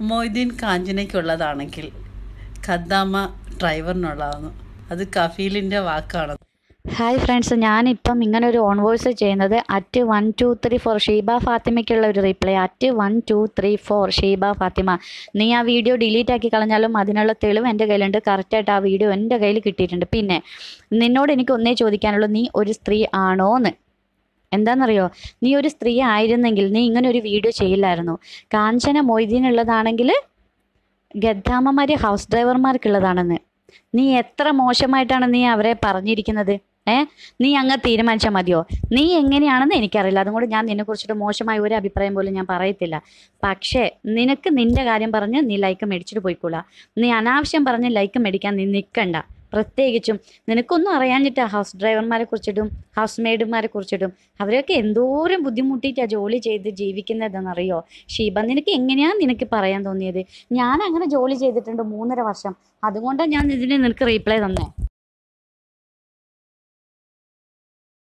മൊയ്തീൻ കാഞ്ചനയ്ക്കുള്ളതാണെങ്കിൽ ഖദ്ദാമ ഡ്രൈവറിനുള്ളതാണ് അത് കഫീലിന്റെ വാക്കാണ്. Hi friends ഞാനിപ്പം ഇങ്ങനെ ഒരു ഓൺ വോയിസ് ചെയ്യുന്നത് at one two three four Sheeba ഫാത്തിമയ്ക്കുള്ള ഒരു reply at one two three four Sheeba Fathima. നീ ആ വീഡിയോ ഡിലീറ്റ് ആക്കി കളഞ്ഞാലും അതിനുള്ള തെളിവ് എന്റെ കയ്യിലുണ്ട്. കറക്റ്റായിട്ട് ആ വീഡിയോ എന്റെ കയ്യിൽ കിട്ടിയിട്ടുണ്ട്. പിന്നെ നിന്നോട് എനിക്ക് ഒന്നേ ചോദിക്കാനുള്ളൂ. നീ ഒരു സ്ത്രീ ആണോന്ന്? എന്താണെന്നറിയോ നീ ഒരു സ്ത്രീ ആയിരുന്നെങ്കിൽ നീ ഇങ്ങനെ ഒരു വീഡിയോ ചെയ്യില്ലായിരുന്നു. കാഞ്ചന മൊയ്തീനുള്ളതാണെങ്കിൽ ഗദ്ദാമ്മമാര് ഹൗസ് ഡ്രൈവർമാർക്കുള്ളതാണെന്ന്. നീ എത്ര മോശമായിട്ടാണ് നീ അവരെ പറഞ്ഞിരിക്കുന്നത്? ഏ? നീ അങ്ങ് തീരുമാനിച്ചാൽ മതിയോ? നീ എങ്ങനെയാണെന്ന് എനിക്കറിയില്ല. അതുകൊണ്ട് ഞാൻ നിന്നെക്കുറിച്ചിട്ട് മോശമായ ഒരു അഭിപ്രായം പോലും ഞാൻ പറയത്തില്ല. പക്ഷേ നിനക്ക് നിന്റെ കാര്യം പറഞ്ഞ് നീ ലൈക്ക് മേടിച്ചിട്ട് പോയിക്കൂടാ നീ അനാവശ്യം പറഞ്ഞ് ലൈക്ക് മേടിക്കാൻ നീ നിൽക്കണ്ട പ്രത്യേകിച്ചും നിനക്കൊന്നും അറിയാഞ്ഞിട്ട് ഹൗസ് ഡ്രൈവർമാരെ കുറിച്ചിട്ടും ഹൗസ് മെയ്ഡുമാരെ കുറിച്ചിട്ടും അവരൊക്കെ എന്തോരം ബുദ്ധിമുട്ടിയിട്ടാണ് ജോലി ചെയ്ത് ജീവിക്കുന്നതെന്നറിയോ? ഷീബ നിനക്ക് എങ്ങനെയാണ് നിനക്ക് പറയാൻ തോന്നിയത്? ഞാൻ അങ്ങനെ ജോലി ചെയ്തിട്ടുണ്ട് മൂന്നര വർഷം. അതുകൊണ്ടാണ് ഞാൻ ഇതിന് നിനക്ക് റീപ്ലൈ തന്നെ.